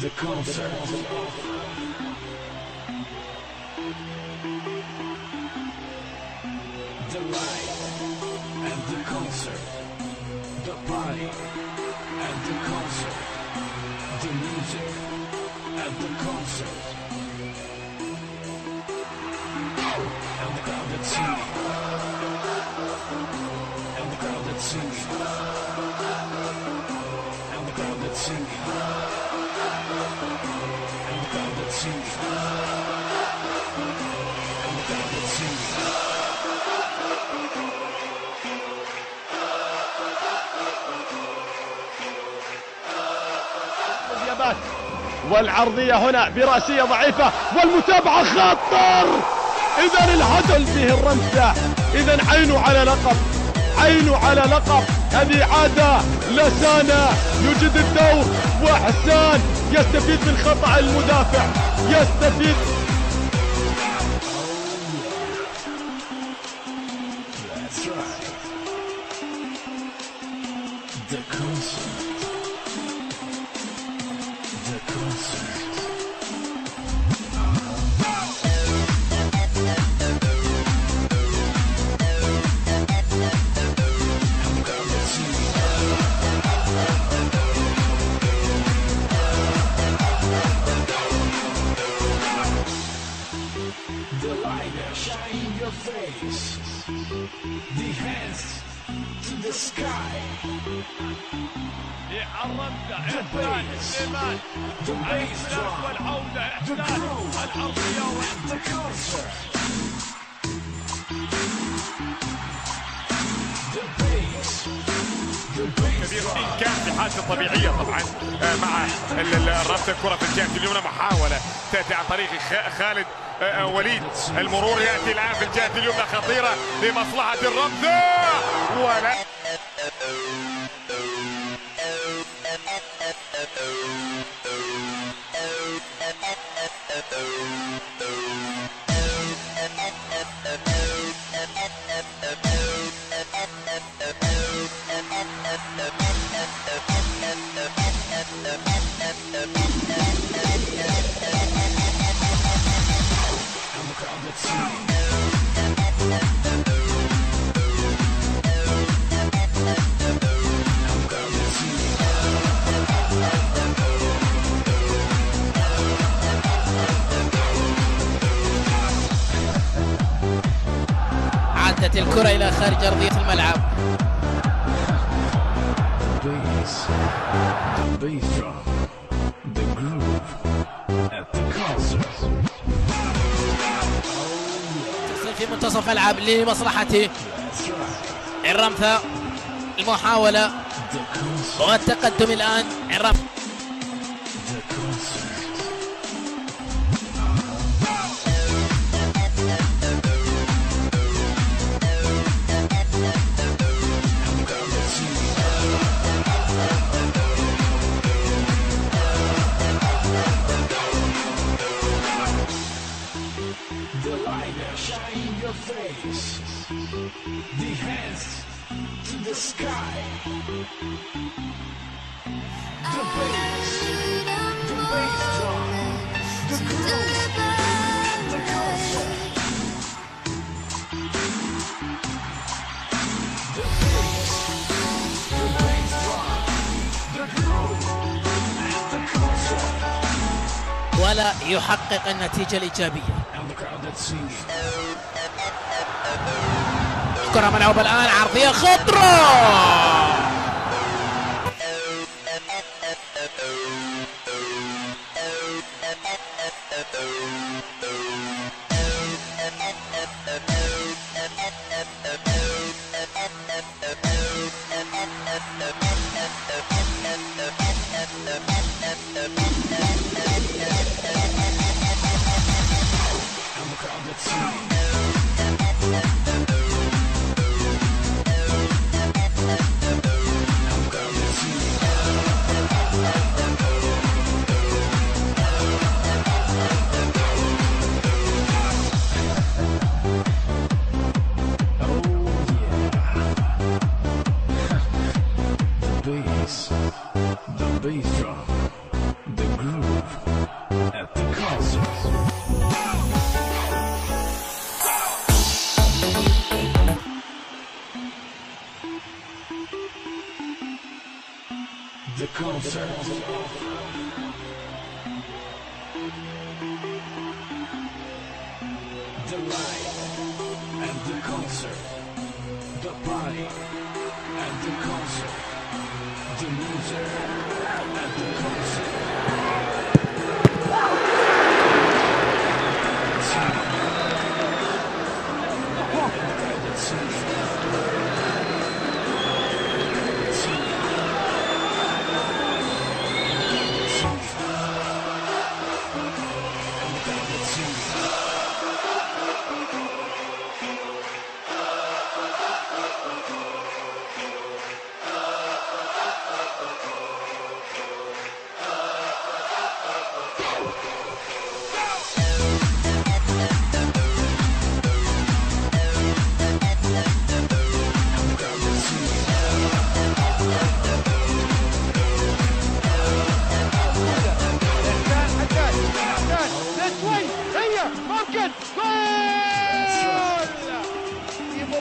The concert. The light and the concert. The party and the concert. The music and the concert. والعرضية هنا برأسية ضعيفة والمتابعة خطر! إذا الهدل به الرمسة إذا عينه على لقب. عينه على لقب هذه عادة لسانة يجد الدور وحسان يستفيد من خطأ المدافع يستفيد That's right. The concert. Groove. العرضية The concert. The bass. The bass كبير drum. كان في حالته الطبيعيه طبعا آه، مع ربط الكره في الجهه اليمنى محاوله تاتي عن طريق خالد آه، آه، وليد المرور ياتي الان في الجهه اليمنى خطيره لمصلحه الرمزه ولا خارج أرضية الملعب في منتصف الملعب لمصلحته. الرمثة المحاولة. والتقدم الآن الرمثة Light shine in your face. The hands to the sky. The bass. The bass drum. The groove. The concert. The bass. The bass drum. The groove. The concert. ولا يحقق النتيجة الإيجابية الكرة ملعوبة الآن عرضية خطرة The light and the concert. The party and the concert. The music and the concert.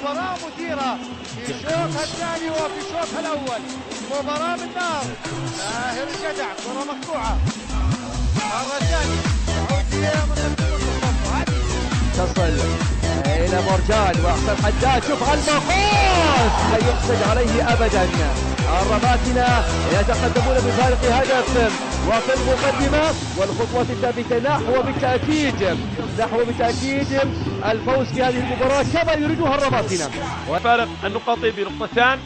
مباراة مثيرة في شوطها الثاني وفي شوطها الأول. مباراة من نار ماهر الجدع كرة مقطوعة. تصل إلى مرجان واحسن حداد شوف المقاس. لا يقصد عليه ابدا. الرماتنا يتقدمون بفارق هدف. وفي المقدمة والخطوة الثابتة نحو بالتأكيد. نحو بالتأكيد الفوز في هذه المباراة كما يريدها الرماتنا. وفارق النقاطي بنقطتان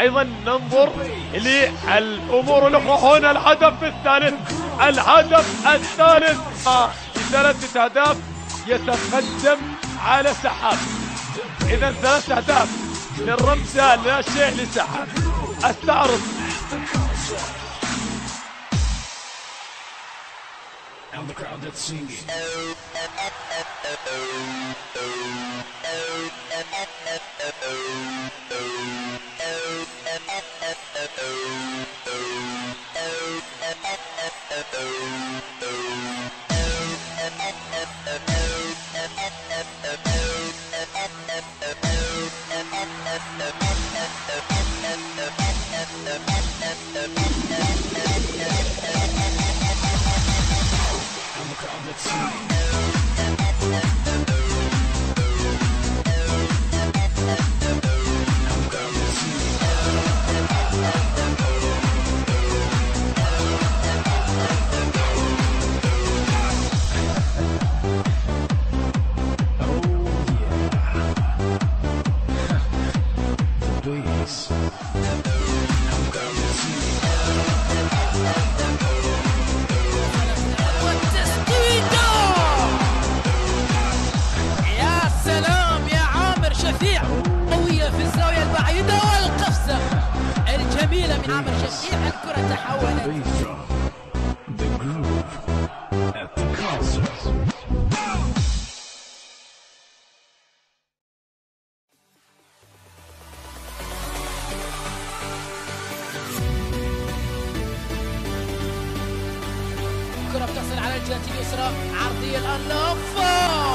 أيضا ننظر للأمور الأخرى. هنا الهدف الثالث. الهدف الثالث. بثلاثة أهداف يتقدم على سحاب. إذا ثلاث أهداف للرمزة لا شيء لسحاب. استعرض And the crowd that's singing. الجميلة من شفيع الكرة تحولت. الكرة بتصل على الجهة اليسرى عرضية الآن لفة